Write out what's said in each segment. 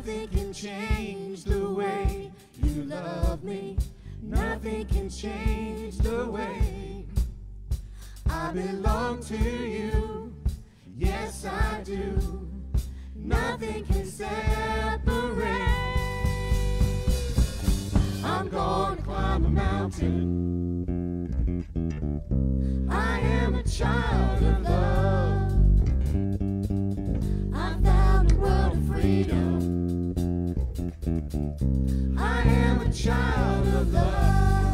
Nothing can change the way you love me. Nothing can change the way I belong to you. Yes, I do. Nothing can separate. I'm gonna climb a mountain. I am a child of love. I found a world of freedom. I am a child of love.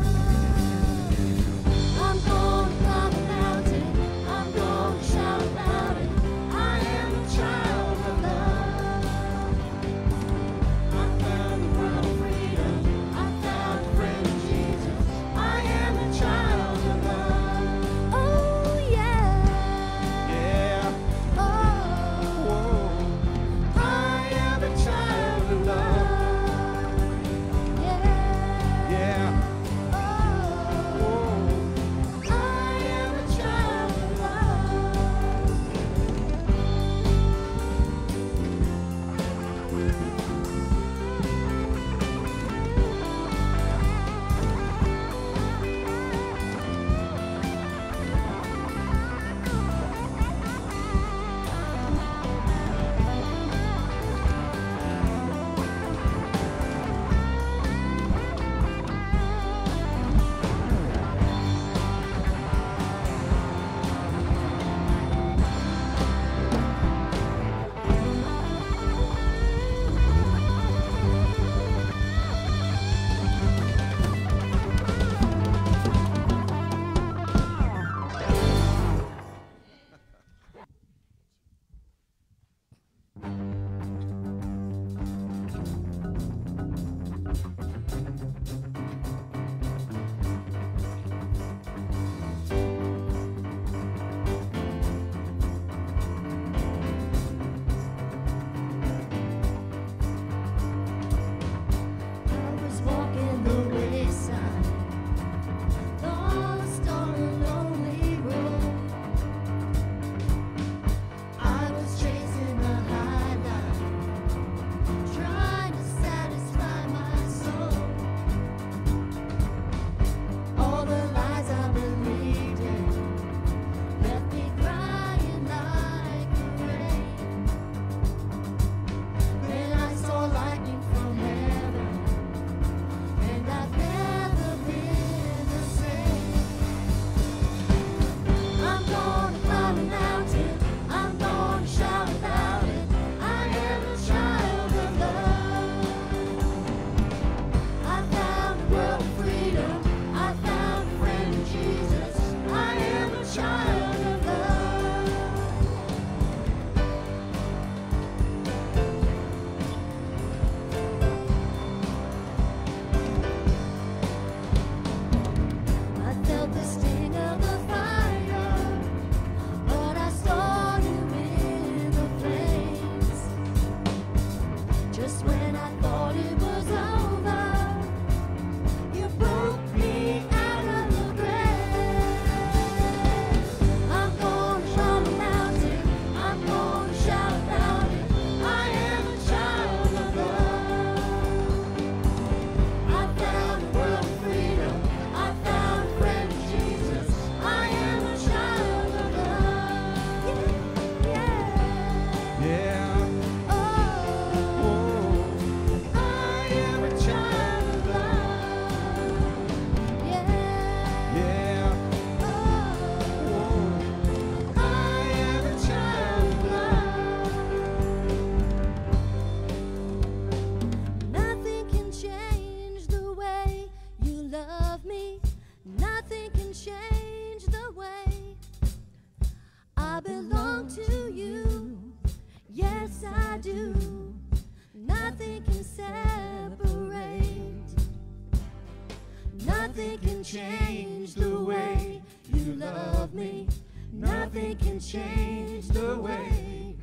change the way you love me. Nothing can change the way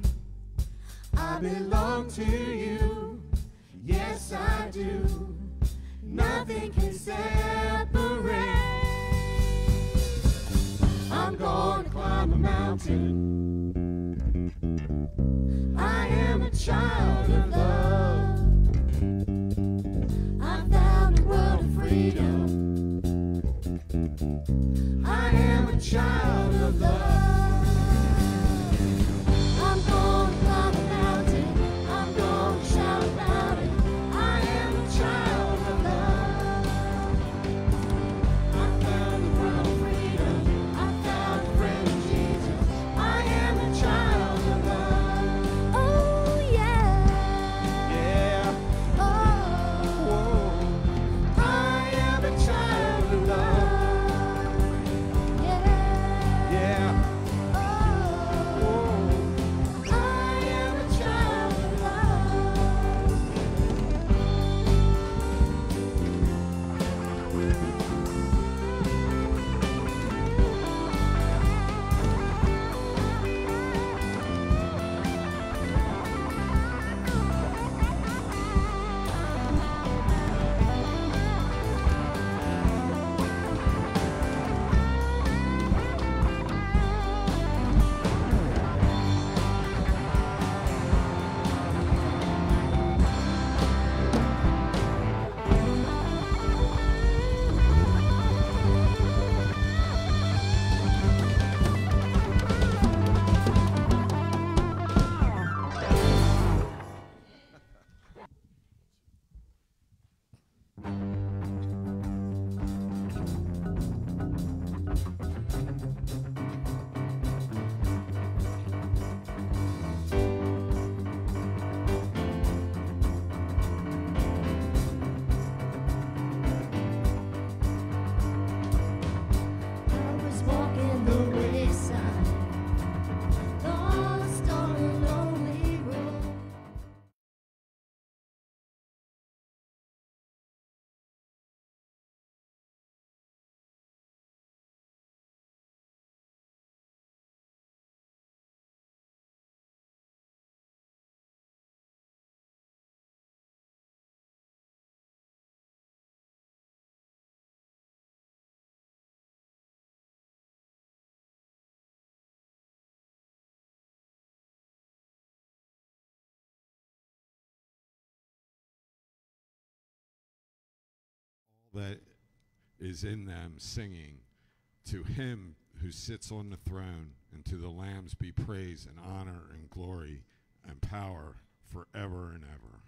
I belong to you. Yes, I do. Nothing can separate. I'm gonna climb a mountain. I am a child of love. I am a child of love. that is in them singing, To him who sits on the throne and to the lambs be praise and honor and glory and power forever and ever.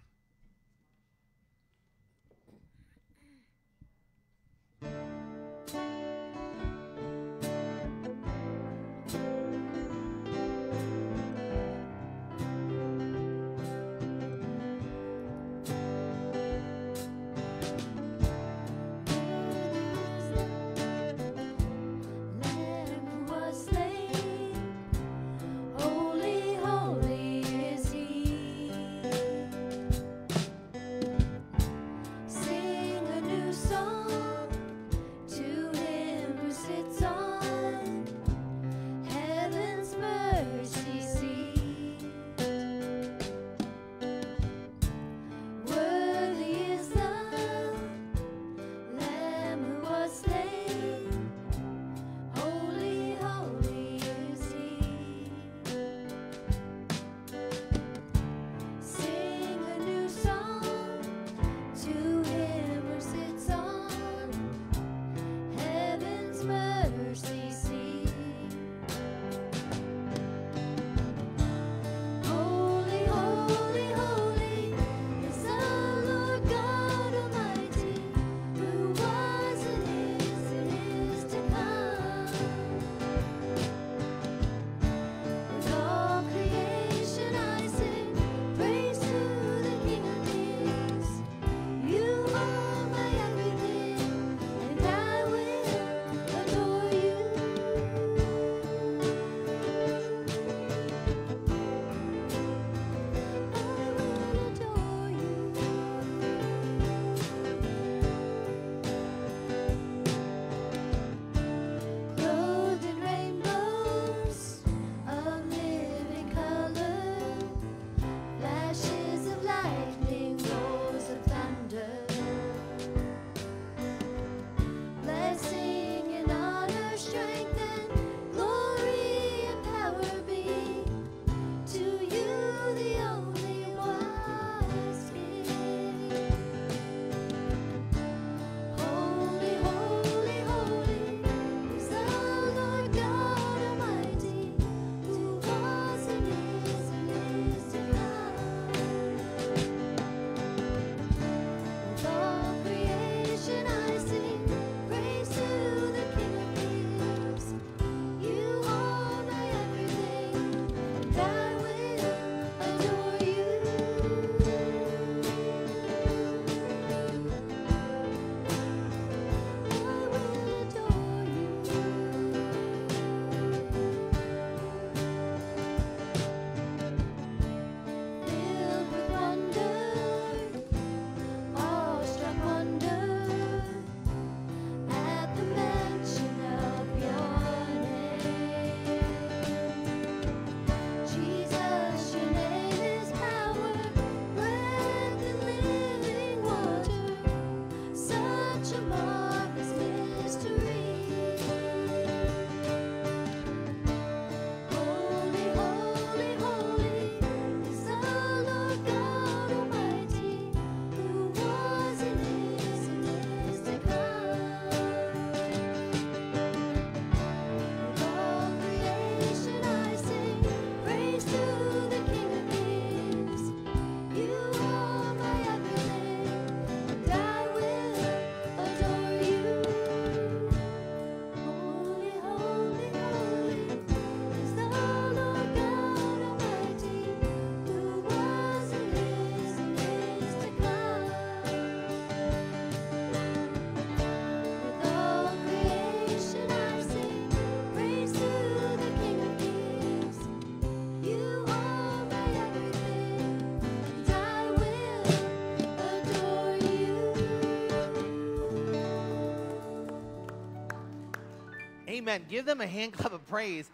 Amen. Give them a hand clap of praise.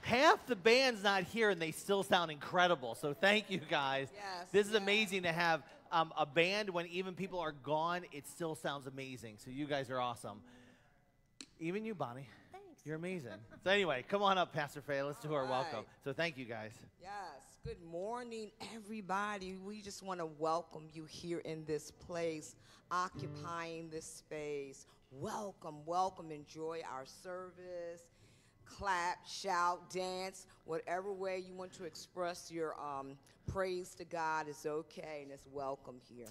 Half the band's not here and they still sound incredible. So thank you guys. Yes, this is yes. amazing to have um, a band when even people are gone, it still sounds amazing. So you guys are awesome. Even you, Bonnie. Thanks. You're amazing. so anyway, come on up, Pastor Faye. Let's do our All welcome. So thank you guys. Yes. Good morning, everybody. We just want to welcome you here in this place, occupying this space. Welcome, welcome. Enjoy our service. Clap, shout, dance, whatever way you want to express your um, praise to God is okay, and it's welcome here.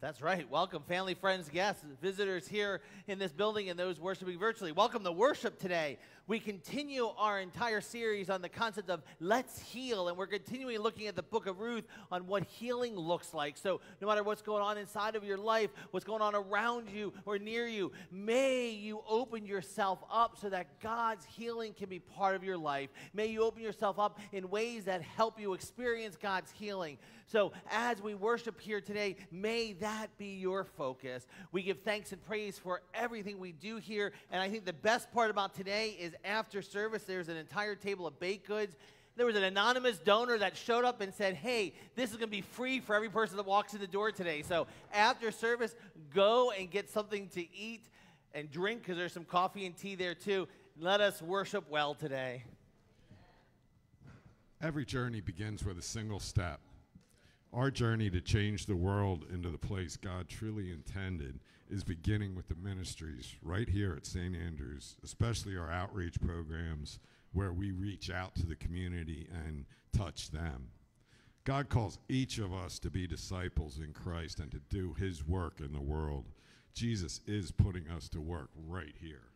That's right. Welcome, family, friends, guests, visitors here in this building, and those worshiping virtually. Welcome to worship today. We continue our entire series on the concept of let's heal, and we're continuing looking at the book of Ruth on what healing looks like. So, no matter what's going on inside of your life, what's going on around you or near you, may you open yourself up so that God's healing can be part of your life. May you open yourself up in ways that help you experience God's healing. So, as we worship here today, may that be your focus. We give thanks and praise for everything we do here. And I think the best part about today is after service, there's an entire table of baked goods. There was an anonymous donor that showed up and said, Hey, this is going to be free for every person that walks in the door today. So, after service, go and get something to eat and drink because there's some coffee and tea there too. Let us worship well today. Every journey begins with a single step. Our journey to change the world into the place God truly intended is beginning with the ministries right here at St. Andrews, especially our outreach programs where we reach out to the community and touch them. God calls each of us to be disciples in Christ and to do his work in the world. Jesus is putting us to work right here.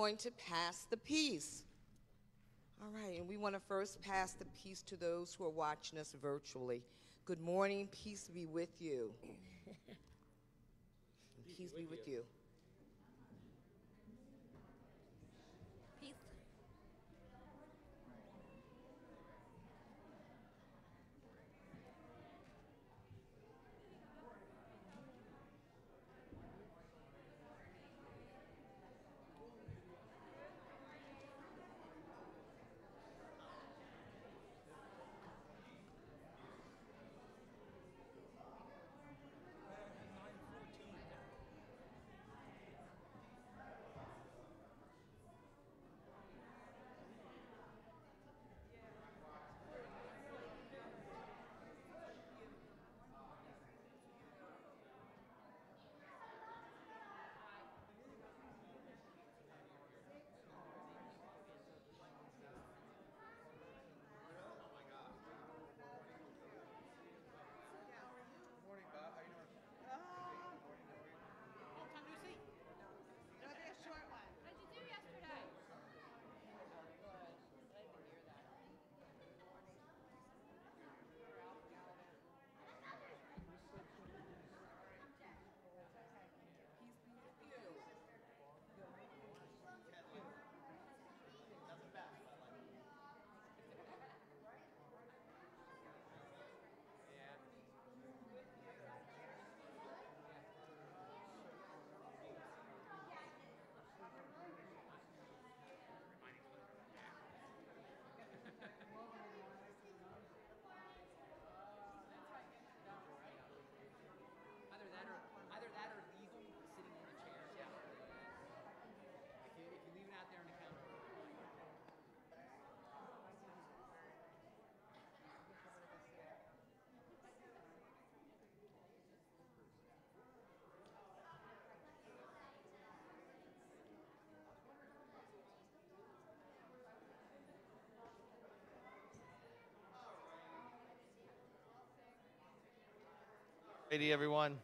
Going to pass the peace. All right, and we want to first pass the peace to those who are watching us virtually. Good morning, peace be with you. peace be with you. Ready, everyone?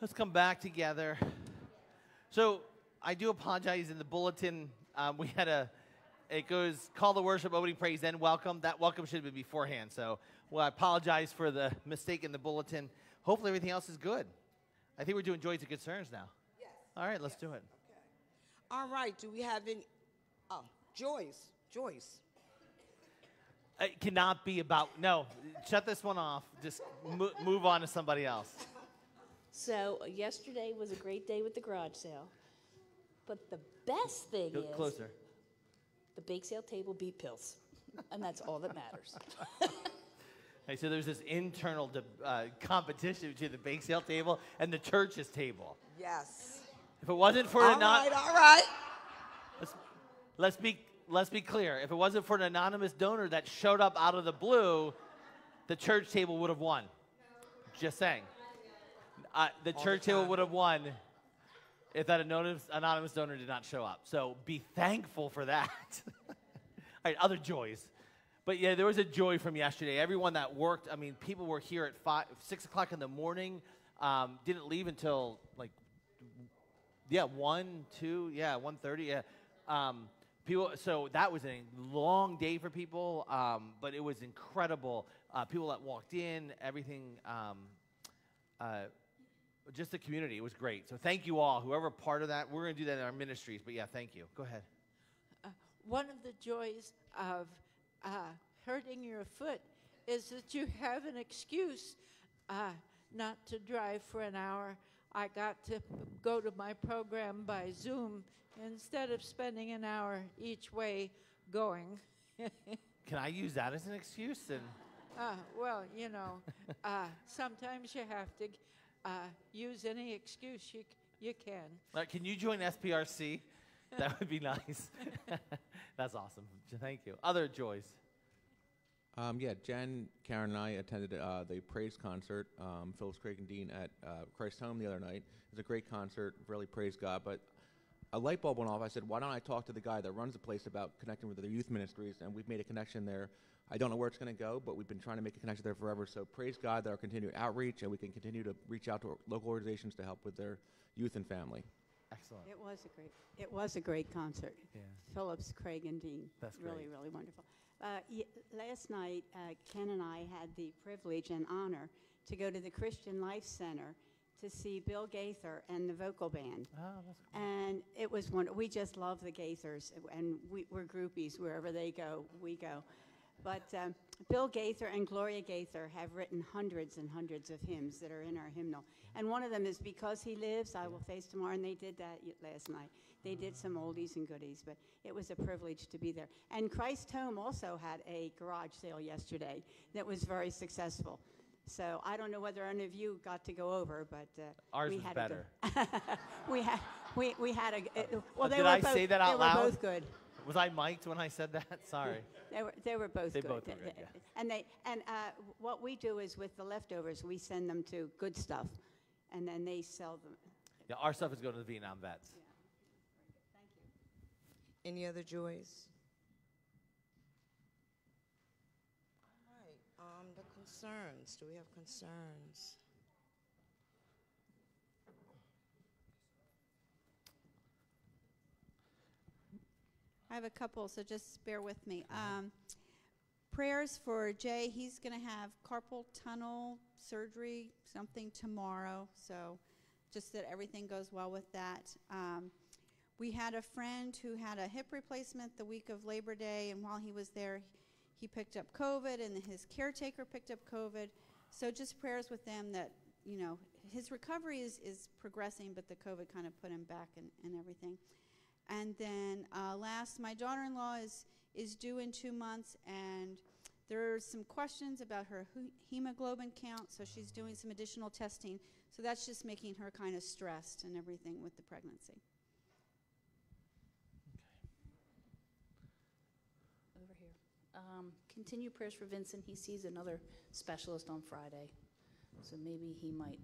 Let's come back together. So I do apologize. In the bulletin, um, we had a. It goes call the worship, opening praise, then welcome. That welcome should have been beforehand. So, well, I apologize for the mistake in the bulletin. Hopefully, everything else is good. I think we're doing joys and concerns now. Yes. All right, let's do it. Okay. All right, do we have any? Oh, Joyce, Joyce. It cannot be about no. Shut this one off. Just mo- move on to somebody else. So yesterday was a great day with the garage sale, but the best thing Go is closer. the bake sale table beat pills, and that's all that matters. Hey, so there's this internal de- uh, competition between the bake sale table and the church's table. Yes. If it wasn't for All an anon- right, all right. let's, let's be let's be clear. If it wasn't for an anonymous donor that showed up out of the blue, the church table would have won. Just saying. Uh, the All church the table would have won if that anonymous, anonymous donor did not show up. So be thankful for that. All right, other joys. But yeah, there was a joy from yesterday. Everyone that worked, I mean, people were here at five, six o'clock in the morning, um, didn't leave until like yeah, one, two, yeah, one thirty, yeah. Um, people, so that was a long day for people, um, but it was incredible. Uh, people that walked in, everything, um, uh, just the community. It was great. So thank you all, whoever part of that. We're going to do that in our ministries, but yeah, thank you. Go ahead. one of the joys of uh, hurting your foot is that you have an excuse uh, not to drive for an hour. I got to go to my program by Zoom instead of spending an hour each way going. Can I use that as an excuse? And Uh, well, you know, uh, sometimes you have to uh, use any excuse you, you can. uh, can you join SPRC? that would be nice. That's awesome. Thank you. Other joys. Um, yeah, Jen, Karen, and I attended uh, the praise concert, um, Phillips Craig and Dean at uh, Christ Home the other night. It was a great concert, really praised God. But a light bulb went off. I said, why don't I talk to the guy that runs the place about connecting with the youth ministries? And we've made a connection there. I don't know where it's going to go, but we've been trying to make a connection there forever. So praise God that our continued outreach, and we can continue to reach out to local organizations to help with their youth and family. Excellent. It was a great, it was a great concert. Yeah. Phillips, Craig, and Dean. That's Really, great. really wonderful. Uh, y- last night, uh, Ken and I had the privilege and honor to go to the Christian Life Center to see Bill Gaither and the vocal band. Oh, that's cool. And it was one, we just love the Gaithers, and we, we're groupies. Wherever they go, we go. But um, Bill Gaither and Gloria Gaither have written hundreds and hundreds of hymns that are in our hymnal. And one of them is Because He Lives, I Will Face Tomorrow, and they did that last night. They did some oldies and goodies, but it was a privilege to be there. And Christ Home also had a garage sale yesterday that was very successful. So I don't know whether any of you got to go over, but uh, Ours we was had a good- better. we had we, we had a it- well Uh, they did were I both, say that out they loud? were both good Was I mic'd when I said that? Sorry. they were they were both They good both were good, th- yeah. and they and uh, what we do is with the leftovers we send them to good stuff and then they sell them Yeah, our stuff is going to the Vietnam vets. Yeah. Thank you. Any other joys? All right, um, the concerns. Do we have concerns? I have a couple, so just bear with me. Um, prayers for Jay. He's going to have carpal tunnel surgery, something tomorrow. So just that everything goes well with that. Um, we had a friend who had a hip replacement the week of Labor Day, and while he was there, he picked up COVID, and his caretaker picked up COVID. So just prayers with them that, you know, his recovery is, is progressing, but the COVID kind of put him back and, and everything. And then uh, last, my daughter-in-law is is due in two months, and there's some questions about her hemoglobin count, so she's doing some additional testing. So that's just making her kind of stressed and everything with the pregnancy. Over here. Um, continue prayers for Vincent. He sees another specialist on Friday, so maybe he might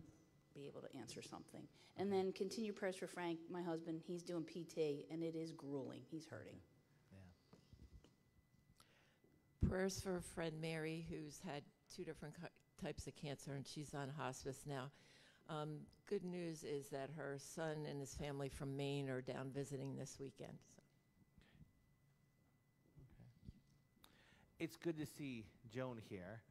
be able to answer something. And then continue prayers for Frank, my husband. He's doing PT, and it is grueling. He's hurting. Prayers for a friend Mary who's had two different types of cancer and she's on hospice now. Um, good news is that her son and his family from Maine are down visiting this weekend. It's good to see Joan here.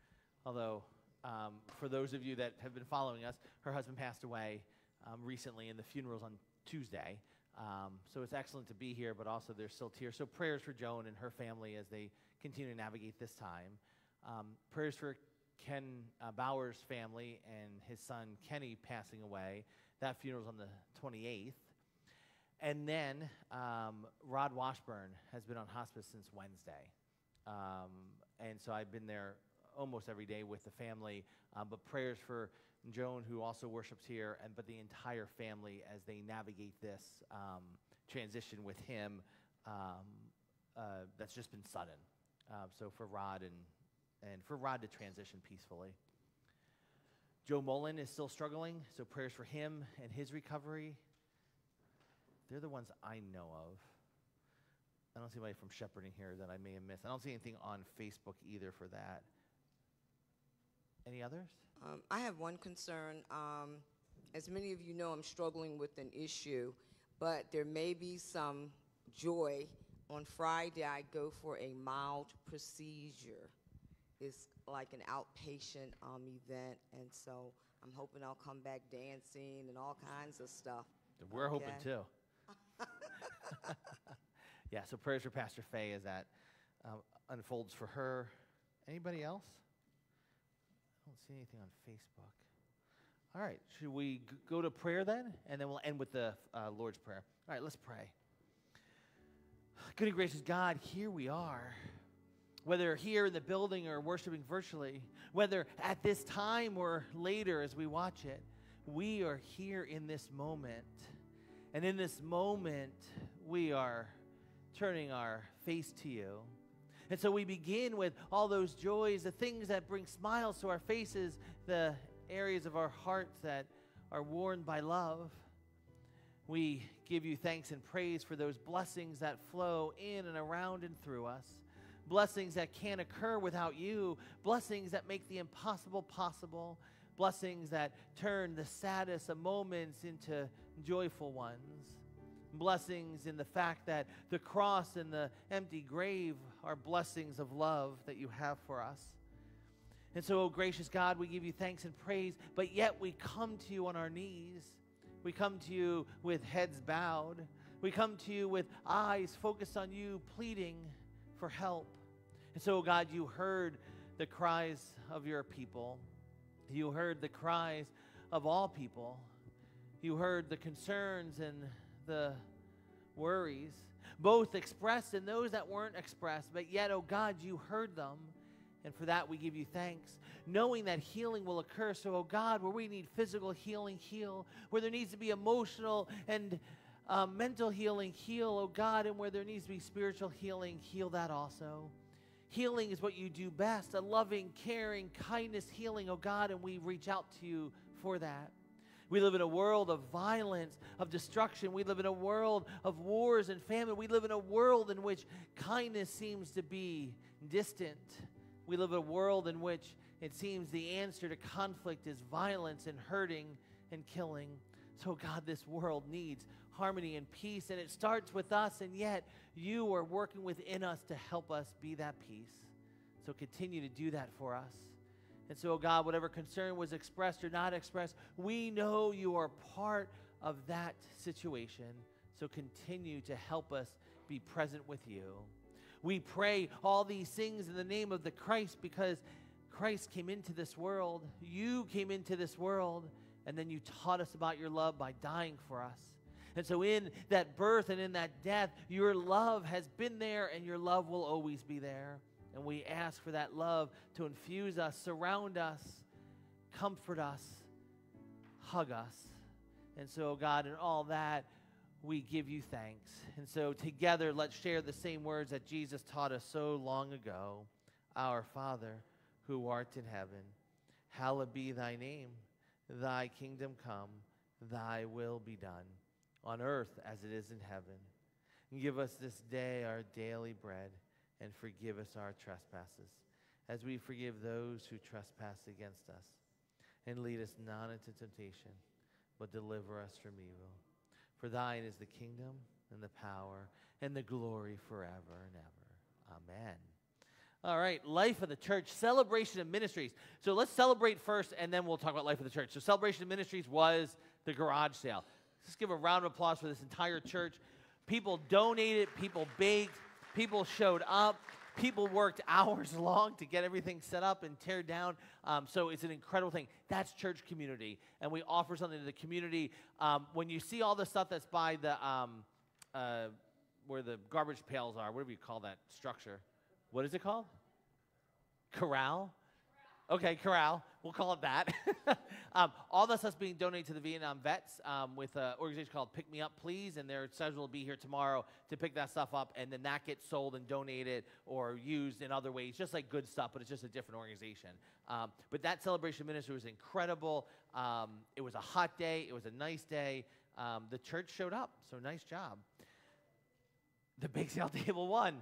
Although, um, for those of you that have been following us, her husband passed away um, recently, and the funeral's on Tuesday. Um, so it's excellent to be here, but also there's still tears. So prayers for Joan and her family as they continue to navigate this time. Um, prayers for Ken uh, Bauer's family and his son Kenny passing away. That funeral's on the 28th. And then um, Rod Washburn has been on hospice since Wednesday. Um, and so I've been there almost every day with the family. Um, but prayers for Joan, who also worships here, and but the entire family as they navigate this um, transition with him. Um, uh, that's just been sudden. Uh, so for Rod and and for Rod to transition peacefully. Joe Mullen is still struggling, so prayers for him and his recovery. They're the ones I know of. I don't see anybody from shepherding here that I may have missed. I don't see anything on Facebook either for that. Any others? Um, I have one concern. Um, as many of you know, I'm struggling with an issue, but there may be some joy. On Friday, I go for a mild procedure. It's like an outpatient um, event, and so I'm hoping I'll come back dancing and all kinds of stuff. We're hoping too. Yeah, so prayers for Pastor Faye as that um, unfolds for her. Anybody else? I don't see anything on Facebook. All right, should we go to prayer then? And then we'll end with the uh, Lord's Prayer. All right, let's pray. Good and gracious God, here we are. Whether here in the building or worshiping virtually, whether at this time or later as we watch it, we are here in this moment. And in this moment, we are turning our face to you. And so we begin with all those joys, the things that bring smiles to our faces, the areas of our hearts that are worn by love. We give you thanks and praise for those blessings that flow in and around and through us. Blessings that can't occur without you. Blessings that make the impossible possible. Blessings that turn the saddest of moments into joyful ones. Blessings in the fact that the cross and the empty grave are blessings of love that you have for us. And so, oh gracious God, we give you thanks and praise, but yet we come to you on our knees. We come to you with heads bowed. We come to you with eyes focused on you, pleading for help. And so, oh God, you heard the cries of your people. You heard the cries of all people. You heard the concerns and the worries, both expressed and those that weren't expressed. But yet, oh God, you heard them. And for that, we give you thanks, knowing that healing will occur. So, oh God, where we need physical healing, heal. Where there needs to be emotional and uh, mental healing, heal, oh God. And where there needs to be spiritual healing, heal that also. Healing is what you do best a loving, caring, kindness healing, oh God, and we reach out to you for that. We live in a world of violence, of destruction. We live in a world of wars and famine. We live in a world in which kindness seems to be distant. We live in a world in which it seems the answer to conflict is violence and hurting and killing. So, God, this world needs harmony and peace, and it starts with us, and yet you are working within us to help us be that peace. So, continue to do that for us. And so, God, whatever concern was expressed or not expressed, we know you are part of that situation. So, continue to help us be present with you. We pray all these things in the name of the Christ because Christ came into this world. You came into this world, and then you taught us about your love by dying for us. And so, in that birth and in that death, your love has been there, and your love will always be there. And we ask for that love to infuse us, surround us, comfort us, hug us. And so, God, in all that, we give you thanks. And so, together, let's share the same words that Jesus taught us so long ago Our Father, who art in heaven, hallowed be thy name. Thy kingdom come, thy will be done, on earth as it is in heaven. And give us this day our daily bread, and forgive us our trespasses, as we forgive those who trespass against us. And lead us not into temptation, but deliver us from evil. For thine is the kingdom and the power and the glory forever and ever. Amen. All right, life of the church, celebration of ministries. So let's celebrate first, and then we'll talk about life of the church. So, celebration of ministries was the garage sale. Let's give a round of applause for this entire church. People donated, people baked, people showed up, people worked hours long to get everything set up and tear down. Um, so it's an incredible thing. That's church community, and we offer something to the community. Um, when you see all the stuff that's by the um, uh, where the garbage pails are, whatever you call that structure, what is it called? Corral. Okay, corral. We'll call it that. um, all the stuff's being donated to the Vietnam vets um, with an organization called Pick Me Up Please, and their schedule will be here tomorrow to pick that stuff up, and then that gets sold and donated or used in other ways, just like good stuff, but it's just a different organization. Um, but that celebration ministry was incredible. Um, it was a hot day. It was a nice day. Um, the church showed up, so nice job. The bake sale table won.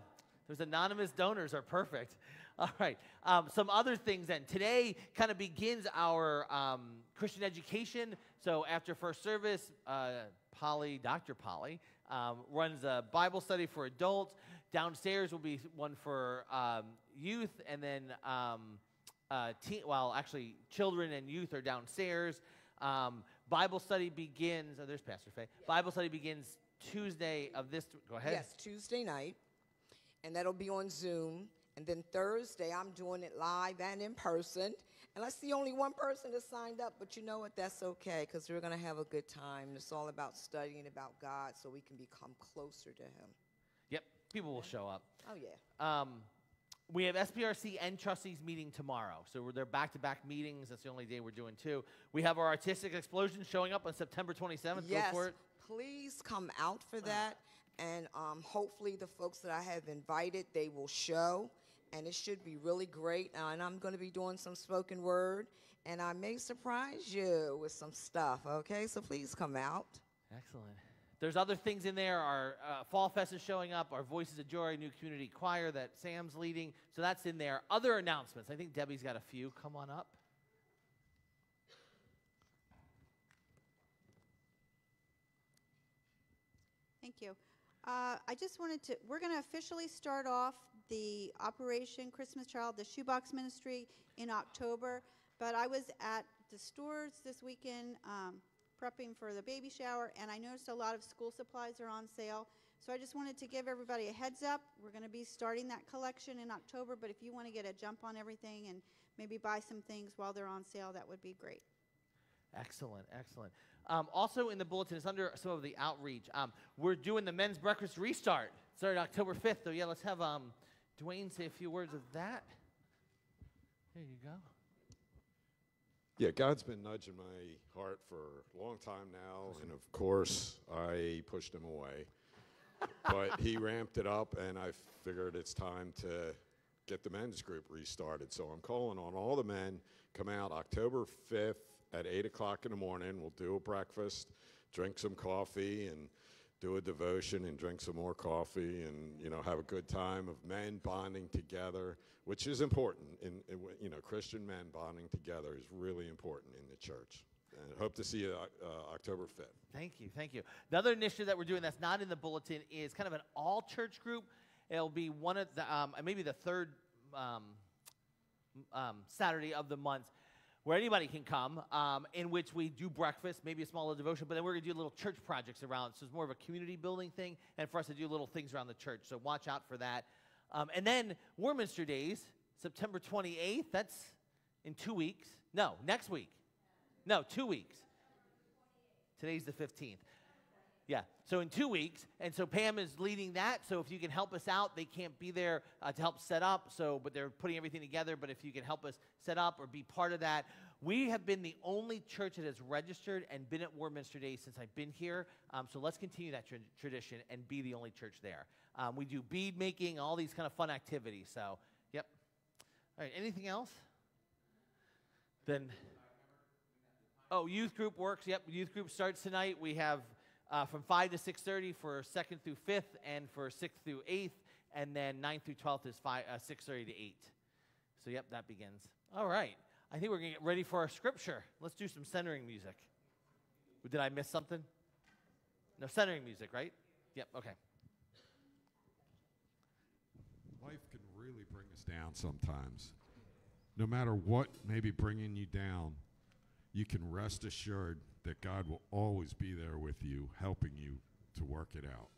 Those anonymous donors are perfect. All right. Um, some other things then. Today kind of begins our um, Christian education. So after first service, uh, Polly, Dr. Polly, um, runs a Bible study for adults. Downstairs will be one for um, youth, and then um, uh, teen, well, actually, children and youth are downstairs. Um, Bible study begins. Oh, there's Pastor Faye. Bible study begins Tuesday of this. Go ahead. Yes, Tuesday night, and that'll be on Zoom. And then Thursday, I'm doing it live and in person. And I see only one person that signed up, but you know what? That's okay because we're going to have a good time. It's all about studying about God so we can become closer to Him. Yep, people will show up. Oh, yeah. Um, we have SPRC and trustees meeting tomorrow. So we're, they're back to back meetings. That's the only day we're doing two. We have our artistic explosion showing up on September 27th. Yes, Go for it. please come out for that. And um, hopefully, the folks that I have invited, they will show. And it should be really great. Uh, and I'm going to be doing some spoken word. And I may surprise you with some stuff, okay? So please come out. Excellent. There's other things in there. Our uh, Fall Fest is showing up. Our Voices of Joy new community choir that Sam's leading. So that's in there. Other announcements. I think Debbie's got a few. Come on up. Thank you. Uh, I just wanted to, we're going to officially start off the Operation Christmas Child, the Shoebox Ministry in October. But I was at the stores this weekend um, prepping for the baby shower, and I noticed a lot of school supplies are on sale. So I just wanted to give everybody a heads up. We're going to be starting that collection in October, but if you want to get a jump on everything and maybe buy some things while they're on sale, that would be great. Excellent, excellent. Um, also in the bulletin, it's under some of the outreach. Um, we're doing the men's breakfast restart. Started October 5th. So yeah, let's have um, Dwayne say a few words of that. There you go. Yeah, God's been nudging my heart for a long time now, and of course, I pushed him away. but he ramped it up, and I figured it's time to get the men's group restarted. So I'm calling on all the men. Come out October 5th at 8 o'clock in the morning. We'll do a breakfast, drink some coffee, and do a devotion and drink some more coffee and you know have a good time of men bonding together which is important in, in you know christian men bonding together is really important in the church and hope to see you uh, october 5th Thank you, thank you. The other initiative that we're doing that's not in the bulletin is kind of an all church group. It'll be one of the, um, maybe the third um, um, Saturday of the month where anybody can come, um, in which we do breakfast, maybe a small little devotion, but then we're going to do little church projects around. So it's more of a community building thing, and for us to do little things around the church. So watch out for that. Um, and then Warminster Days, September 28th. That's in two weeks. No, next week. No, two weeks. Today's the 15th. So in two weeks, and so Pam is leading that. So if you can help us out, they can't be there uh, to help set up. So, but they're putting everything together. But if you can help us set up or be part of that, we have been the only church that has registered and been at Warminster Day since I've been here. Um, so let's continue that tra- tradition and be the only church there. Um, we do bead making, all these kind of fun activities. So, yep. All right, anything else? Then. Oh, youth group works. Yep, youth group starts tonight. We have uh, from 5 to 6.30 for 2nd through 5th and for 6th through 8th. And then 9th through 12th is 5, uh, 6.30 to 8. So, yep, that begins. All right. I think we're going to get ready for our scripture. Let's do some centering music. Did I miss something? No, centering music, right? Yep, okay. life can really bring us down sometimes no matter what may be bringing you down you can rest assured that god will always be there with you helping you to work it out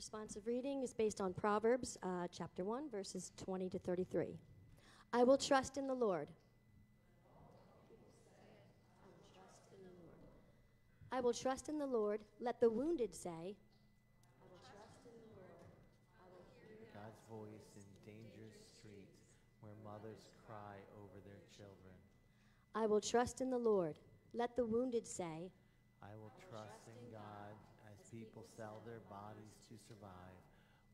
Responsive reading is based on Proverbs uh, chapter 1, verses 20 to 33. I will trust in the Lord. I will trust in the Lord. Let the wounded say, I will trust in the Lord. I will hear. God's voice in dangerous streets where mothers cry over their children. I will trust in the Lord. Let the wounded say, I will trust in God as people sell their bodies to survive,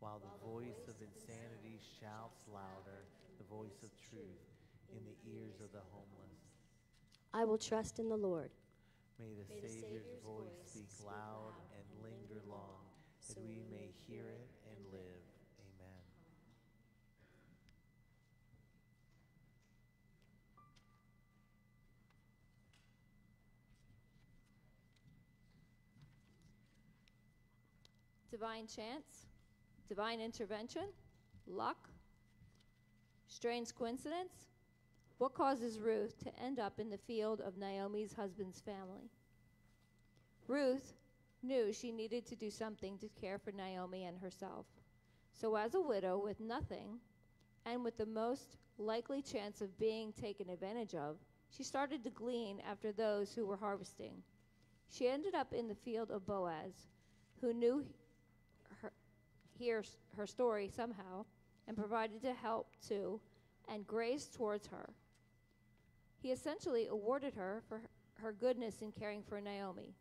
while the voice of insanity shouts louder, the voice of truth in the ears of the homeless. I will trust in the Lord. May the, Savior's, voice speak loud and linger long, that we may hear it and live. Amen. Divine chance, divine intervention, luck, strange coincidence? What causes Ruth to end up in the field of Naomi's husband's family? Ruth knew she needed to do something to care for Naomi and herself. So, as a widow with nothing and with the most likely chance of being taken advantage of, she started to glean after those who were harvesting. She ended up in the field of Boaz, who knew hear her story somehow and provided to help to and grace towards her. He essentially awarded her for her- goodness in caring for Naomi,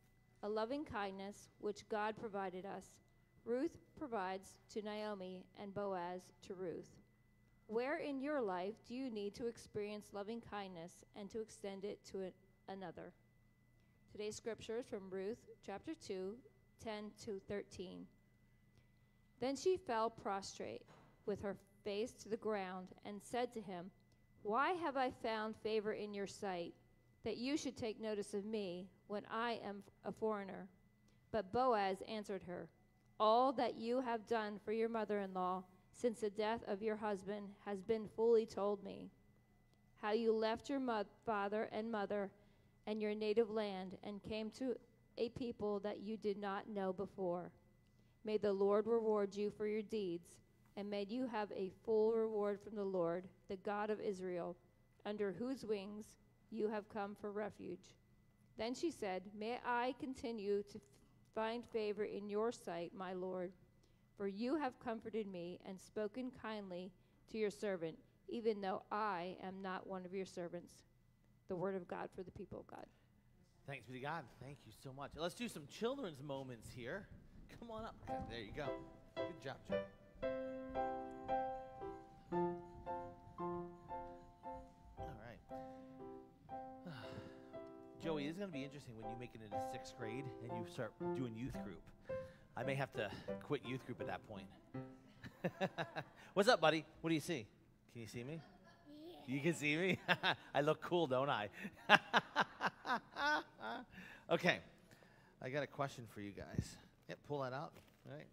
a loving kindness which God provided us. Ruth provides to Naomi and Boaz to Ruth. Where in your life do you need to experience loving kindness and to extend it to another? Today's scripture is from Ruth chapter 2, 10 to 13. Then she fell prostrate with her face to the ground and said to him, Why have I found favor in your sight that you should take notice of me when I am a foreigner? But Boaz answered her, All that you have done for your mother in law since the death of your husband has been fully told me. How you left your mo- father and mother and your native land and came to a people that you did not know before. May the Lord reward you for your deeds, and may you have a full reward from the Lord, the God of Israel, under whose wings you have come for refuge. Then she said, May I continue to find favor in your sight, my Lord, for you have comforted me and spoken kindly to your servant, even though I am not one of your servants. The word of God for the people of God. Thanks be to God. Thank you so much. Let's do some children's moments here. Come on up. Okay, there you go. Good job, Joe. All right. Joey, this is going to be interesting when you make it into sixth grade and you start doing youth group. I may have to quit youth group at that point. What's up, buddy? What do you see? Can you see me? You can see me? I look cool, don't I? okay. I got a question for you guys. Yep, pull that out. All right.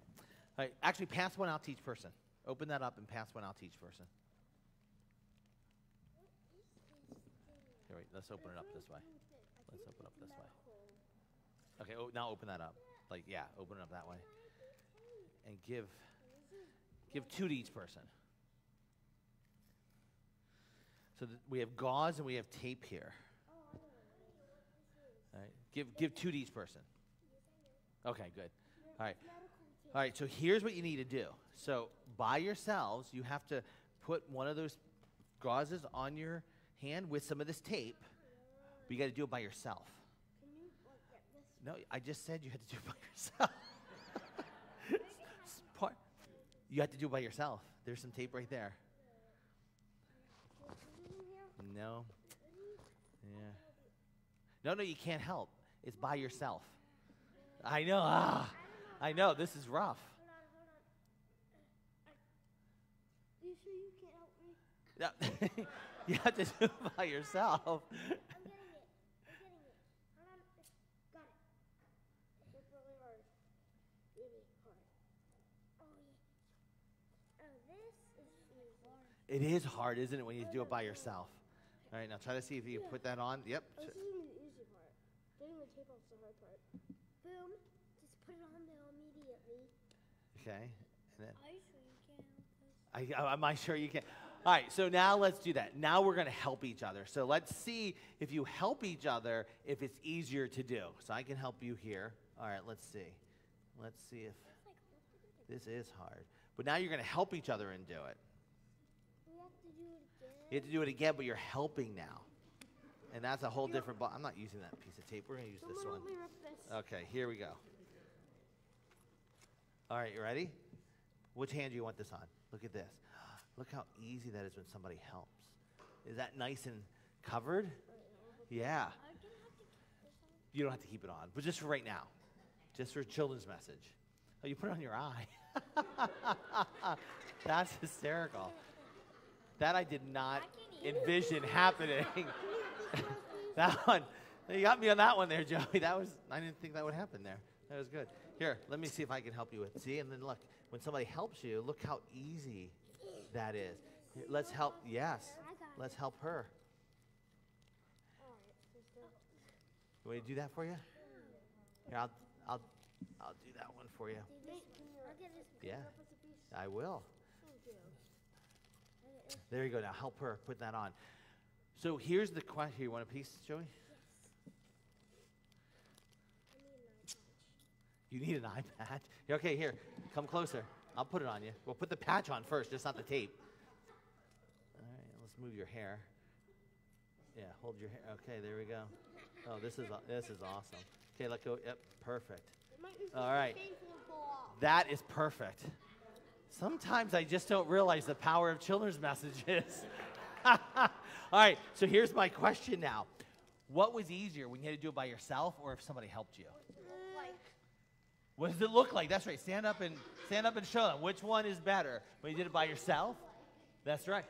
All right. Actually, pass one out to each person. Open that up and pass one out to each person. Here. Let's open it up this way. Let's open it up this way. Okay. Oh, now open that up. Like, yeah, open it up that way. And give Give two to each person. So we have gauze and we have tape here. All right. Give give two to each person. Okay, good. All right. All right, so here's what you need to do. So by yourselves, you have to put one of those gauzes on your hand with some of this tape. But you got to do it by yourself. No, I just said you had to do it by yourself. You have to do it by yourself. There's some tape right there. No. Yeah. No, no, you can't help. It's by yourself. I know. Ah, I know. This is rough. You sure you can't help me? No, you have to do it by yourself. I'm getting it. I'm getting it. Hold on. Got it. It's really hard. Really hard. Oh, yeah. Oh, this is really hard. It is hard, isn't it, when you do it by yourself? All right, now try to see if you can put that on. Yep. Oh, this is even the easy part. Getting the tape off's the hard part. Boom. Just put it on there. Okay. And then, Are sure you can't help this? I, I- am I sure you can? All right, so now let's do that. Now we're going to help each other. So let's see if you help each other, if it's easier to do. So I can help you here. All right, let's see. Let's see if this is hard. But now you're going to help each other and do it. We have to do it again. You have to do it again, but you're helping now. And that's a whole different. Bo- I'm not using that piece of tape. We're going to use this one. this. Okay, here we go. All right, you ready? Which hand do you want this on? Look at this. Look how easy that is when somebody helps. Is that nice and covered? Yeah. You don't have to keep it on, but just for right now, just for children's message. Oh, you put it on your eye. That's hysterical. That I did not envision happening. that one, you got me on that one there, Joey. That was I didn't think that would happen there. That was good. Here, let me see if I can help you with. See, and then look, when somebody helps you, look how easy that is. Let's help. Yes, let's help her. You want to do that for you? Here, I'll, I'll, I'll do that one for you. Yeah. I will. There you go. Now help her put that on. So here's the question. You want a piece, Joey? You need an eye patch. Okay, here, come closer. I'll put it on you. We'll put the patch on first, just not the tape. All right, let's move your hair. Yeah, hold your hair. Okay, there we go. Oh, this is this is awesome. Okay, let go. Yep, perfect. It might be All right. painful to pull off. That is perfect. Sometimes I just don't realize the power of children's messages. All right, so here's my question now. What was easier when you had to do it by yourself or if somebody helped you? Like, What does it look like? That's right. Stand up and stand up and show them. Which one is better? When you did it by yourself? That's right.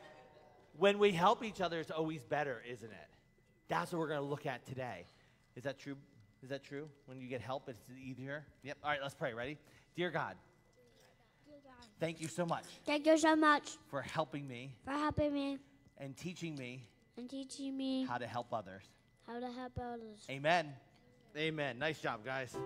When we help each other, it's always better, isn't it? That's what we're going to look at today. Is that true? Is that true? When you get help, it's easier? Yep. All right, let's pray. Ready? Dear God, dear God. thank you so much Thank you so much for helping me for helping me and teaching me and teaching me how to help others. how to help others. Amen. Amen. Nice job, guys.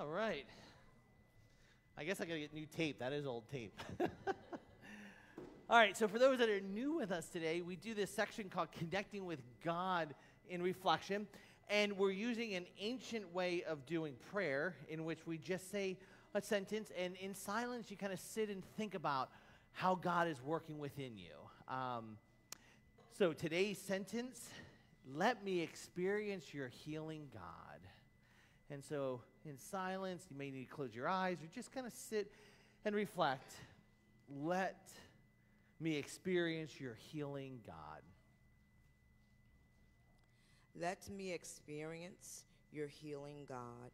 All right. I guess I gotta get new tape. That is old tape. All right, so for those that are new with us today, we do this section called Connecting with God in Reflection. And we're using an ancient way of doing prayer in which we just say a sentence, and in silence, you kind of sit and think about how God is working within you. Um, so today's sentence let me experience your healing God. And so, in silence, you may need to close your eyes or just kind of sit and reflect. Let me experience your healing God. Let me experience your healing God.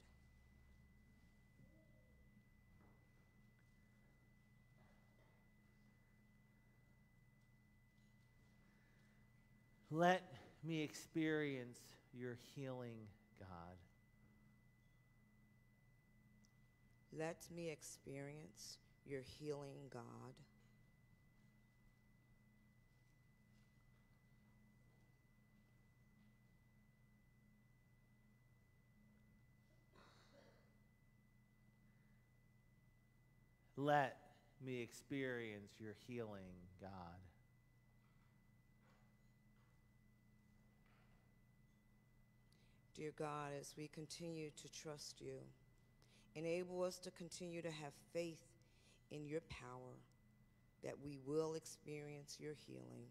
Let me experience your healing God. Let me experience your healing God. Let me experience your healing, God. Dear God, as we continue to trust you, enable us to continue to have faith in your power, that we will experience your healing.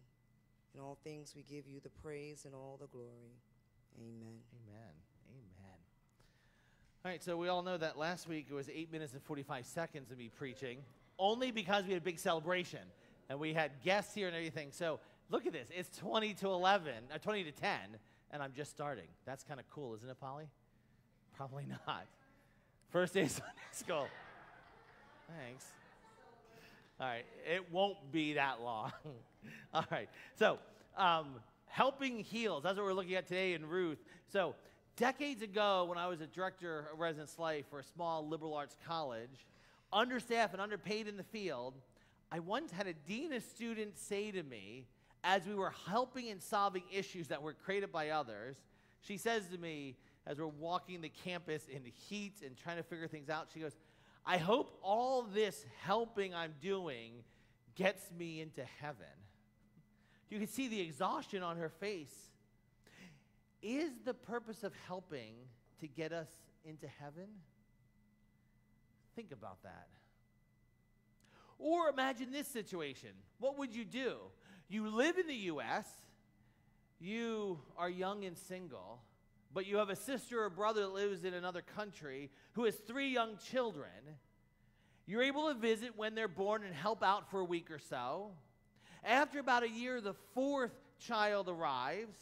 In all things, we give you the praise and all the glory. Amen. Amen. Amen. All right, so we all know that last week it was 8 minutes and 45 seconds of me preaching, only because we had a big celebration and we had guests here and everything. So look at this. It's 20 to 11, uh, 20 to 10, and I'm just starting. That's kind of cool, isn't it, Polly? Probably not. First day of Sunday school. Thanks. All right, it won't be that long. All right, so um, helping heals. That's what we're looking at today in Ruth. So, decades ago, when I was a director of residence life for a small liberal arts college, understaffed and underpaid in the field, I once had a dean of students say to me, as we were helping and solving issues that were created by others, she says to me, as we're walking the campus in the heat and trying to figure things out, she goes, I hope all this helping I'm doing gets me into heaven. You can see the exhaustion on her face. Is the purpose of helping to get us into heaven? Think about that. Or imagine this situation. What would you do? You live in the U.S., you are young and single, but you have a sister or brother that lives in another country who has three young children. You're able to visit when they're born and help out for a week or so. After about a year, the fourth child arrives,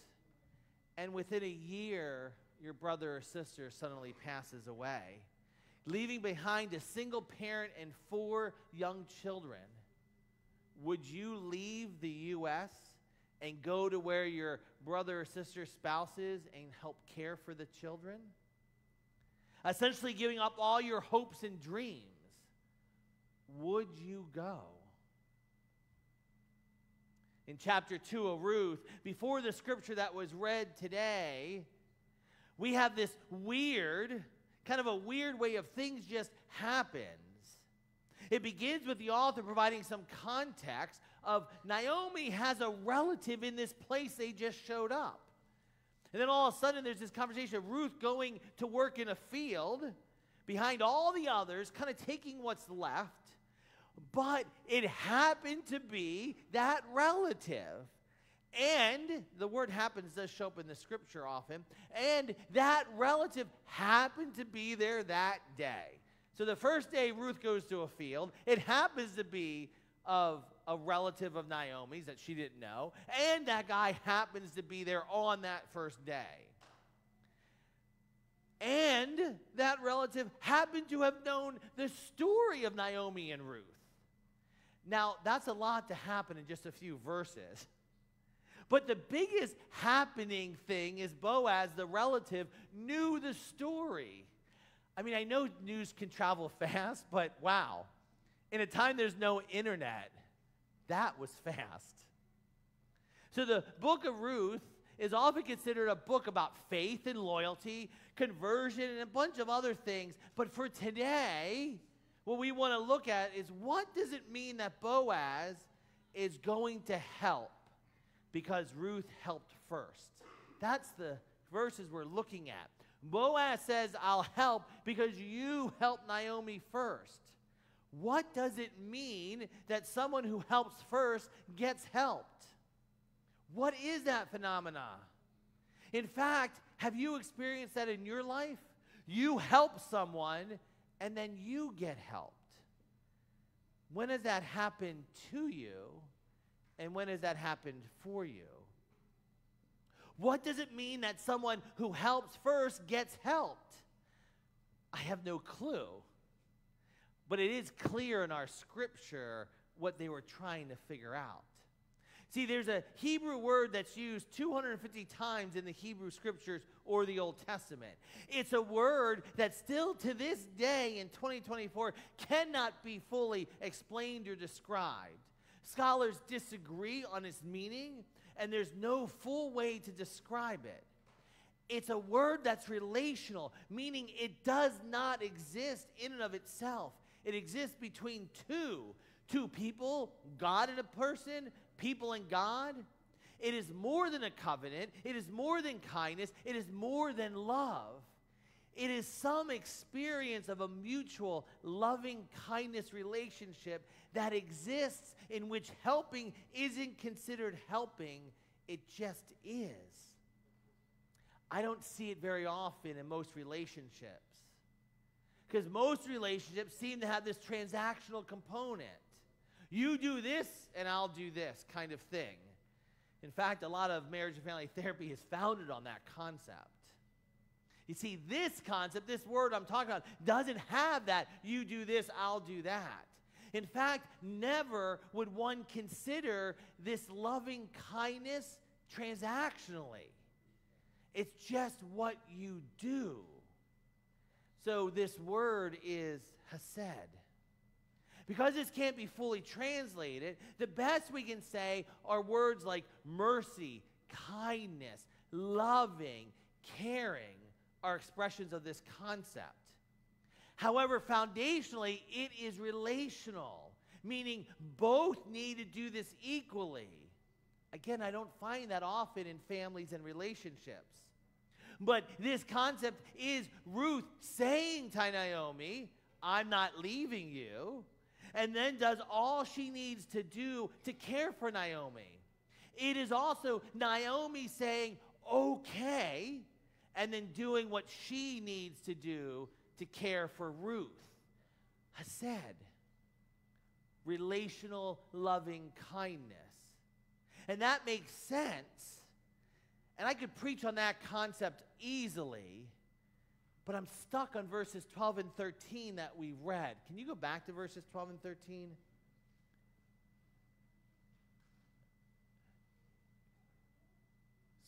and within a year, your brother or sister suddenly passes away, leaving behind a single parent and four young children. Would you leave the U.S. and go to where your brother or sister spouse is and help care for the children? Essentially, giving up all your hopes and dreams. Would you go? in chapter 2 of Ruth, before the scripture that was read today, we have this weird, kind of a weird way of things just happens. It begins with the author providing some context of Naomi has a relative in this place they just showed up. And then all of a sudden there's this conversation of Ruth going to work in a field behind all the others, kind of taking what's left but it happened to be that relative. And the word happens does show up in the scripture often. And that relative happened to be there that day. So the first day Ruth goes to a field, it happens to be of a relative of Naomi's that she didn't know. And that guy happens to be there on that first day. And that relative happened to have known the story of Naomi and Ruth. Now, that's a lot to happen in just a few verses. But the biggest happening thing is Boaz, the relative, knew the story. I mean, I know news can travel fast, but wow. In a time there's no internet, that was fast. So the book of Ruth is often considered a book about faith and loyalty, conversion, and a bunch of other things. But for today, what we want to look at is what does it mean that Boaz is going to help because Ruth helped first? That's the verses we're looking at. Boaz says, I'll help because you helped Naomi first. What does it mean that someone who helps first gets helped? What is that phenomena? In fact, have you experienced that in your life? You help someone and then you get helped. When has that happened to you? And when has that happened for you? What does it mean that someone who helps first gets helped? I have no clue. But it is clear in our scripture what they were trying to figure out. See, there's a Hebrew word that's used 250 times in the Hebrew scriptures or the Old Testament. It's a word that still to this day in 2024 cannot be fully explained or described. Scholars disagree on its meaning, and there's no full way to describe it. It's a word that's relational, meaning it does not exist in and of itself. It exists between two two people, God and a person, people and God. It is more than a covenant, it is more than kindness, it is more than love. It is some experience of a mutual loving kindness relationship that exists in which helping isn't considered helping, it just is. I don't see it very often in most relationships. Because most relationships seem to have this transactional component. You do this, and I'll do this kind of thing. In fact, a lot of marriage and family therapy is founded on that concept. You see, this concept, this word I'm talking about, doesn't have that you do this, I'll do that. In fact, never would one consider this loving kindness transactionally. It's just what you do. So this word is hesed. Because this can't be fully translated, the best we can say are words like mercy, kindness, loving, caring are expressions of this concept. However, foundationally, it is relational, meaning both need to do this equally. Again, I don't find that often in families and relationships. But this concept is Ruth saying to Naomi, I'm not leaving you, and then does all she needs to do to care for Naomi. It is also Naomi saying, okay, and then doing what she needs to do to care for Ruth. Hesed, relational loving kindness. And that makes sense. And I could preach on that concept easily, but I'm stuck on verses 12 and 13 that we read. Can you go back to verses 12 and 13?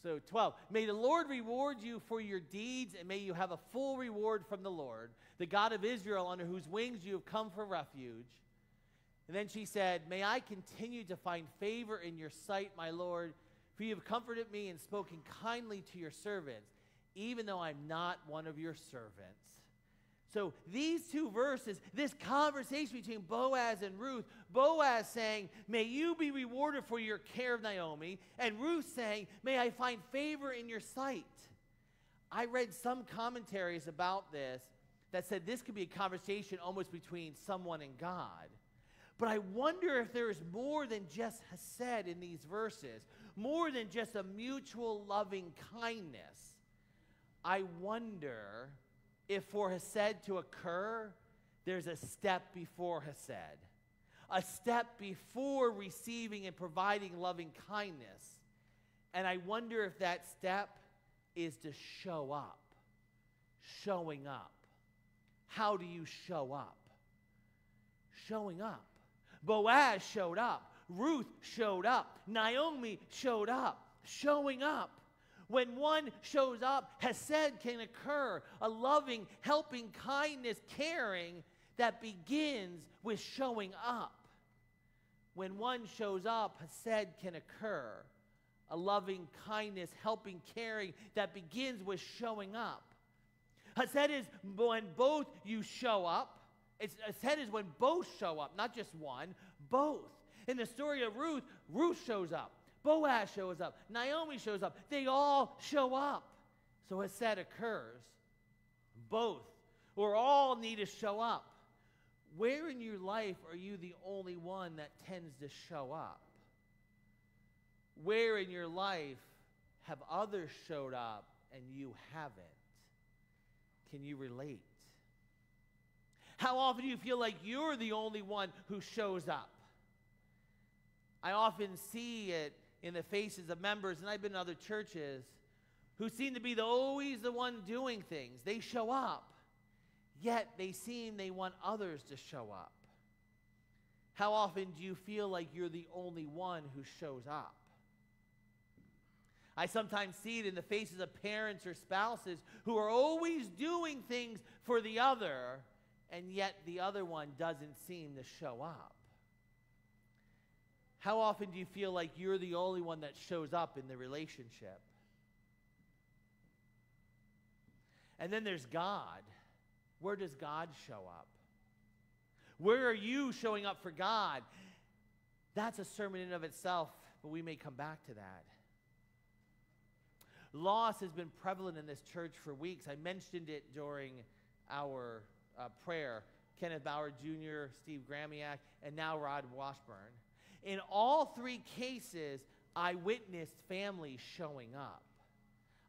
So 12, may the Lord reward you for your deeds, and may you have a full reward from the Lord, the God of Israel, under whose wings you have come for refuge. And then she said, May I continue to find favor in your sight, my Lord, for you have comforted me and spoken kindly to your servants, even though I'm not one of your servants. So these two verses, this conversation between Boaz and Ruth, Boaz saying, May you be rewarded for your care of Naomi, and Ruth saying, May I find favor in your sight. I read some commentaries about this that said this could be a conversation almost between someone and God. But I wonder if there is more than just Hesed in these verses, more than just a mutual loving kindness. I wonder if for Hesed to occur, there's a step before Hesed, a step before receiving and providing loving kindness. And I wonder if that step is to show up, showing up. How do you show up? Showing up. Boaz showed up. Ruth showed up. Naomi showed up. Showing up. When one shows up, Hesed can occur a loving, helping, kindness, caring that begins with showing up. When one shows up, Hesed can occur a loving, kindness, helping, caring that begins with showing up. Hesed is when both you show up. It's, Hesed is when both show up, not just one, both. In the story of Ruth, Ruth shows up. Boaz shows up. Naomi shows up. They all show up. So Hesed occurs. Both, or all need to show up. Where in your life are you the only one that tends to show up? Where in your life have others showed up and you haven't? Can you relate? How often do you feel like you're the only one who shows up? I often see it in the faces of members, and I've been in other churches, who seem to be the, always the one doing things. They show up, yet they seem they want others to show up. How often do you feel like you're the only one who shows up? I sometimes see it in the faces of parents or spouses who are always doing things for the other, and yet the other one doesn't seem to show up. How often do you feel like you're the only one that shows up in the relationship? And then there's God. Where does God show up? Where are you showing up for God? That's a sermon in of itself, but we may come back to that. Loss has been prevalent in this church for weeks. I mentioned it during our uh, prayer. Kenneth Bauer Jr., Steve Gramiak, and now Rod Washburn. In all three cases, I witnessed families showing up.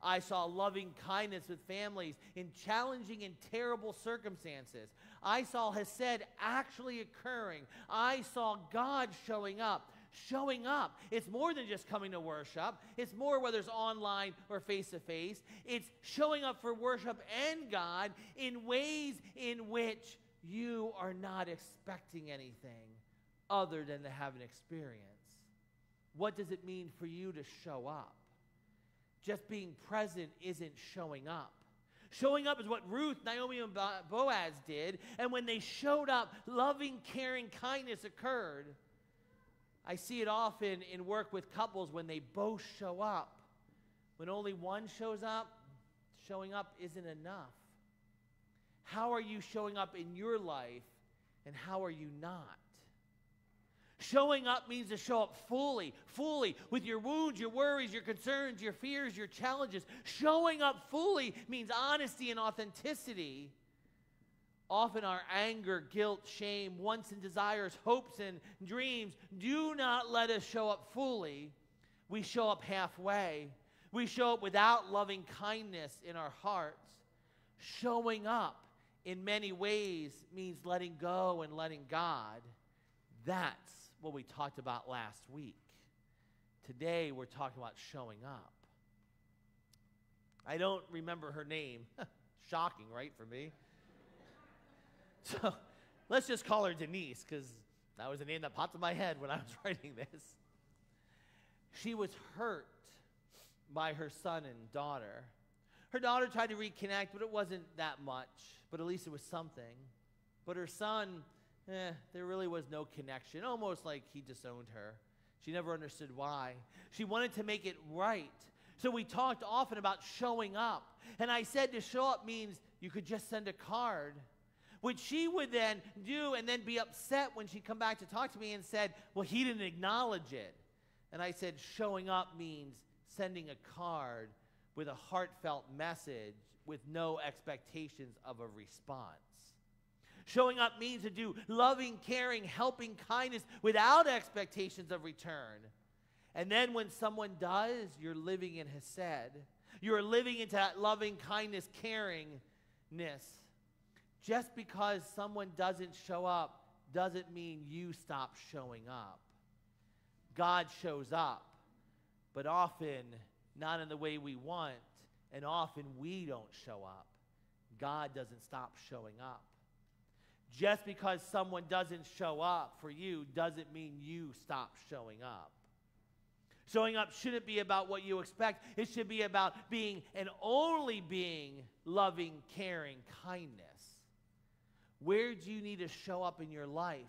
I saw loving kindness with families in challenging and terrible circumstances. I saw Hesed actually occurring. I saw God showing up. Showing up. It's more than just coming to worship. It's more whether it's online or face to face. It's showing up for worship and God in ways in which you are not expecting anything other than to have an experience. What does it mean for you to show up? Just being present isn't showing up. Showing up is what Ruth, Naomi, and Boaz did. And when they showed up, loving, caring, kindness occurred. I see it often in work with couples when they both show up. When only one shows up, showing up isn't enough. How are you showing up in your life, and how are you not? Showing up means to show up fully, fully, with your wounds, your worries, your concerns, your fears, your challenges. Showing up fully means honesty and authenticity. Often our anger, guilt, shame, wants and desires, hopes and dreams do not let us show up fully. We show up halfway. We show up without loving kindness in our hearts. Showing up in many ways means letting go and letting God. That's what we talked about last week. Today we're talking about showing up. I don't remember her name. Shocking, right, for me? So let's just call her Denise because that was the name that popped in my head when I was writing this. She was hurt by her son and daughter. Her daughter tried to reconnect, but it wasn't that much, but at least it was something. But her son, eh, there really was no connection, almost like he disowned her. She never understood why. She wanted to make it right. So we talked often about showing up. And I said to show up means you could just send a card which she would then do and then be upset when she'd come back to talk to me and said, Well, he didn't acknowledge it. And I said, Showing up means sending a card with a heartfelt message with no expectations of a response. Showing up means to do loving, caring, helping kindness without expectations of return. And then when someone does, you're living in Hesed. You're living into that loving kindness, caringness. Just because someone doesn't show up doesn't mean you stop showing up. God shows up, but often not in the way we want, and often we don't show up. God doesn't stop showing up. Just because someone doesn't show up for you doesn't mean you stop showing up. Showing up shouldn't be about what you expect. It should be about being and only being loving, caring, kindness. Where do you need to show up in your life?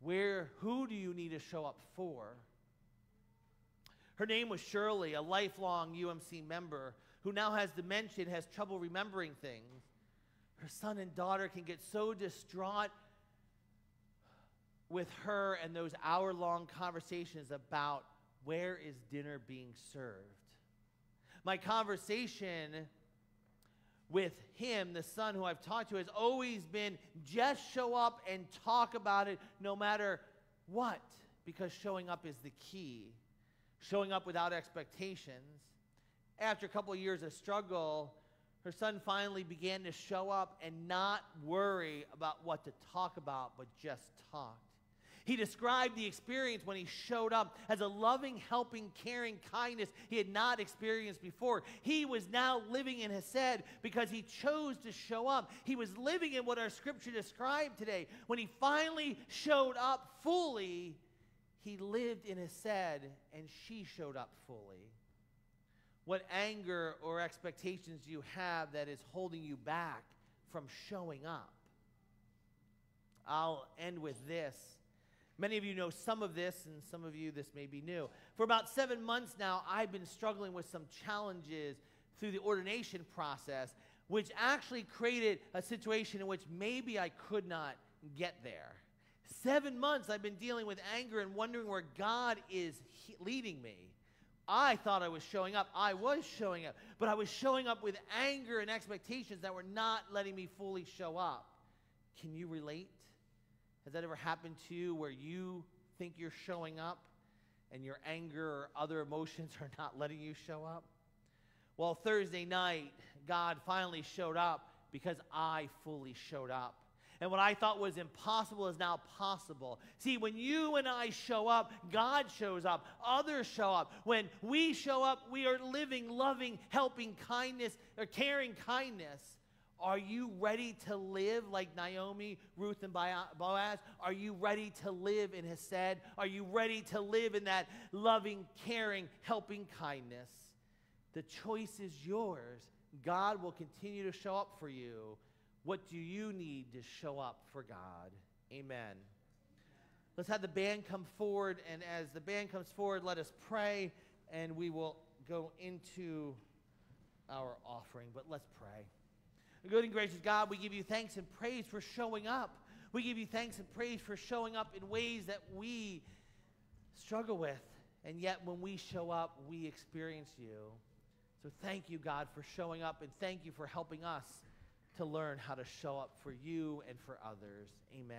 Where who do you need to show up for? Her name was Shirley, a lifelong UMC member who now has dementia and has trouble remembering things. Her son and daughter can get so distraught with her and those hour long conversations about where is dinner being served. My conversation with him, the son who I've talked to, has always been just show up and talk about it no matter what, because showing up is the key. Showing up without expectations. After a couple of years of struggle, her son finally began to show up and not worry about what to talk about, but just talked. He described the experience when he showed up as a loving, helping, caring kindness he had not experienced before. He was now living in Hesed because he chose to show up. He was living in what our scripture described today. When he finally showed up fully, he lived in Hesed and she showed up fully. What anger or expectations do you have that is holding you back from showing up? I'll end with this. Many of you know some of this, and some of you, this may be new. For about seven months now, I've been struggling with some challenges through the ordination process, which actually created a situation in which maybe I could not get there. Seven months I've been dealing with anger and wondering where God is he- leading me. I thought I was showing up. I was showing up, but I was showing up with anger and expectations that were not letting me fully show up. Can you relate? Has that ever happened to you where you think you're showing up and your anger or other emotions are not letting you show up? Well, Thursday night, God finally showed up because I fully showed up. And what I thought was impossible is now possible. See, when you and I show up, God shows up, others show up. When we show up, we are living, loving, helping kindness or caring kindness. Are you ready to live like Naomi, Ruth, and Boaz? Are you ready to live in Hesed? Are you ready to live in that loving, caring, helping kindness? The choice is yours. God will continue to show up for you. What do you need to show up for God? Amen. Let's have the band come forward, and as the band comes forward, let us pray, and we will go into our offering. But let's pray. Good and gracious God, we give you thanks and praise for showing up. We give you thanks and praise for showing up in ways that we struggle with. And yet, when we show up, we experience you. So, thank you, God, for showing up, and thank you for helping us to learn how to show up for you and for others. Amen.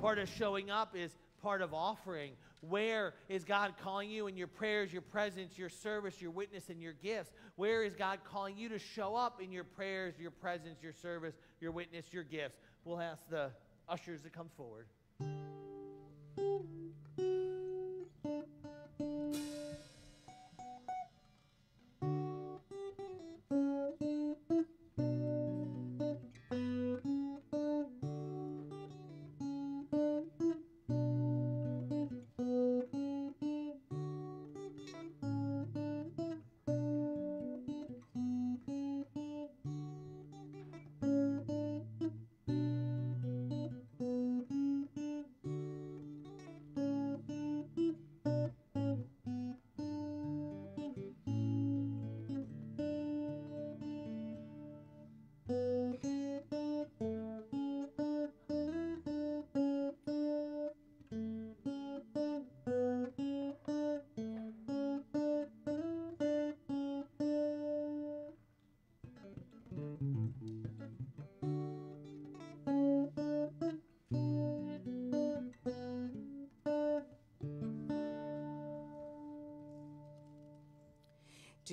Part of showing up is part of offering. Where is God calling you in your prayers, your presence, your service, your witness, and your gifts? Where is God calling you to show up in your prayers, your presence, your service, your witness, your gifts? We'll ask the ushers to come forward.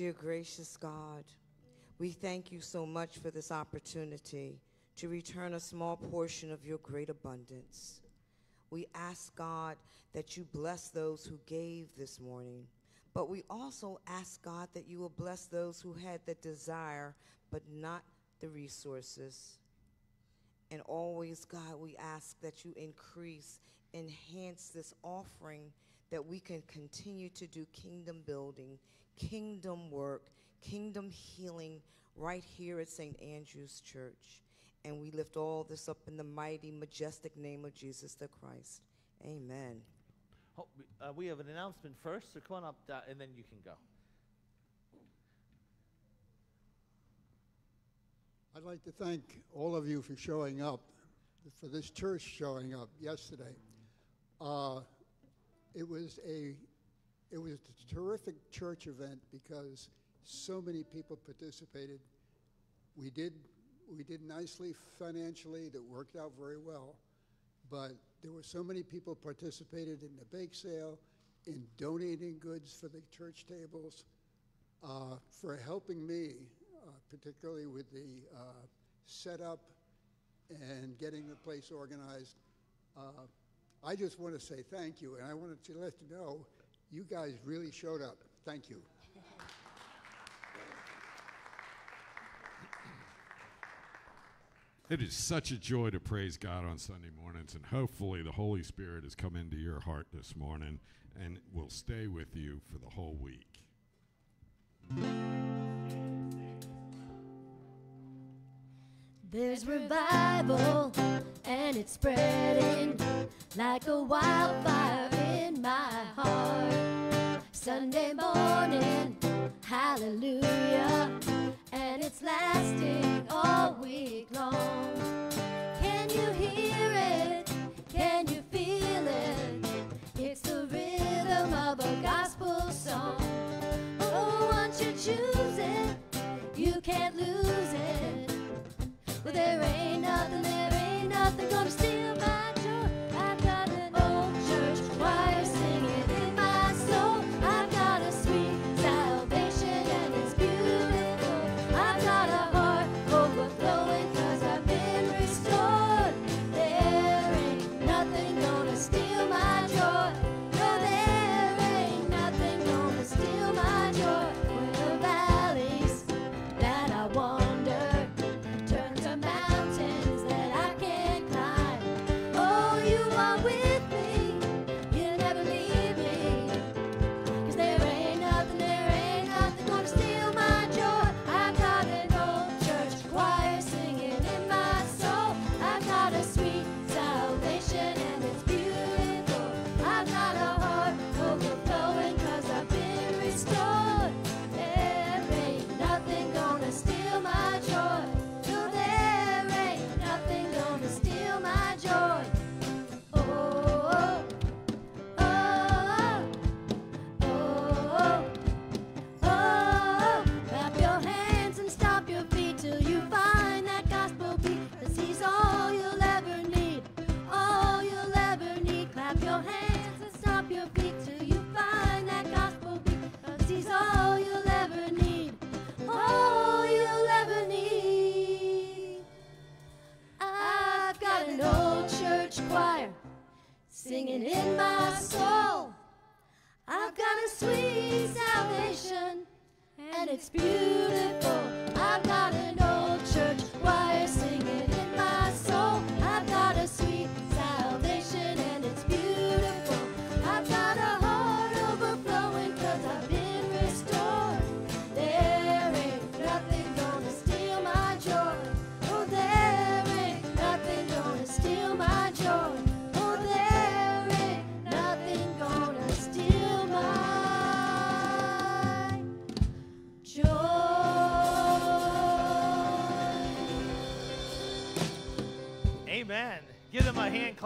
Dear gracious God, we thank you so much for this opportunity to return a small portion of your great abundance. We ask God that you bless those who gave this morning, but we also ask God that you will bless those who had the desire but not the resources. And always, God, we ask that you increase, enhance this offering that we can continue to do kingdom building, kingdom work, kingdom healing right here at St. Andrew's Church. And we lift all this up in the mighty, majestic name of Jesus the Christ. Amen. Oh, we- uh, we have an announcement first, so come on up, uh, and then you can go. I'd like to thank all of you for showing up, for this church showing up yesterday. Uh, it was a it was a terrific church event because so many people participated. We did, we did nicely financially, that worked out very well. But there were so many people participated in the bake sale, in donating goods for the church tables, uh, for helping me, uh, particularly with the uh, setup and getting the place organized. Uh, I just want to say thank you, and I wanted to let you know you guys really showed up. Thank you. It is such a joy to praise God on Sunday mornings, and hopefully the Holy Spirit has come into your heart this morning and will stay with you for the whole week. There's revival and it's spreading like a wildfire in my heart. Sunday morning, hallelujah, and it's lasting all week long. Well, there ain't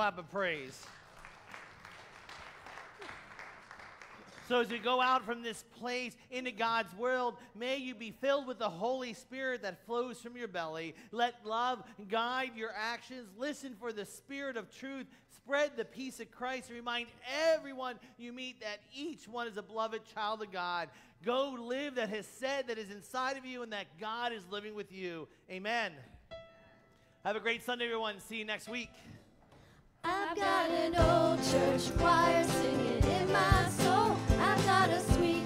clap of praise. So, as you go out from this place into God's world, may you be filled with the Holy Spirit that flows from your belly. Let love guide your actions. Listen for the Spirit of truth. Spread the peace of Christ. Remind everyone you meet that each one is a beloved child of God. Go live that Hesed that is inside of you and that God is living with you. Amen. Have a great Sunday, everyone. See you next week. I've got an old church choir singing in my soul. I've got a sweet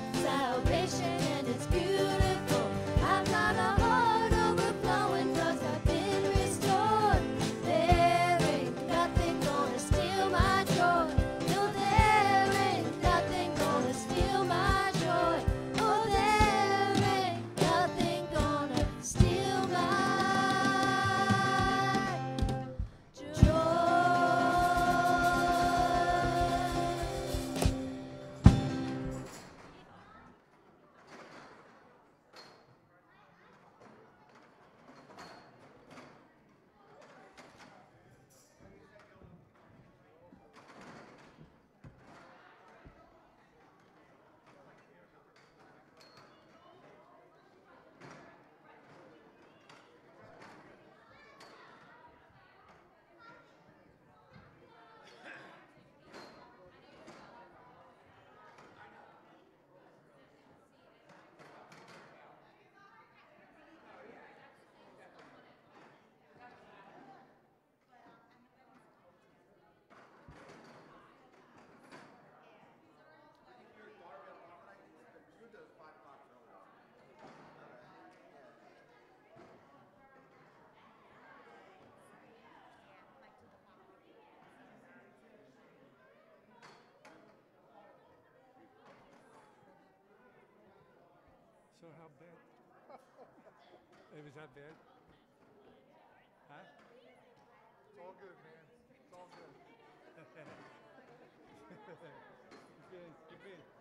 So how bad? It was that bad? Huh? It's all good, man. It's all good. Good, good.